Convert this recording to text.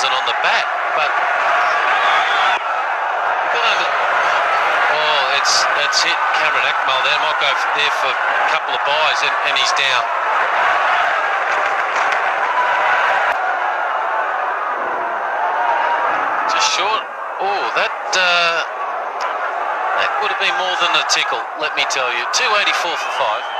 wasn't on the bat, but oh, it's it's hit Kamran Akmal there. Might go there for a couple of byes, and, and he's down. Just short. Oh, that uh, that would have been more than a tickle. Let me tell you, 284 for five.